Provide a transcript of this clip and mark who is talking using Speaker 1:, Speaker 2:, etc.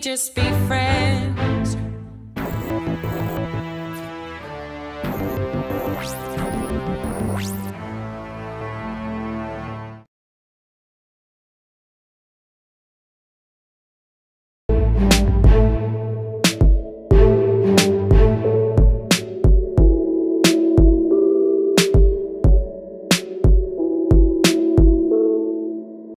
Speaker 1: just be friends.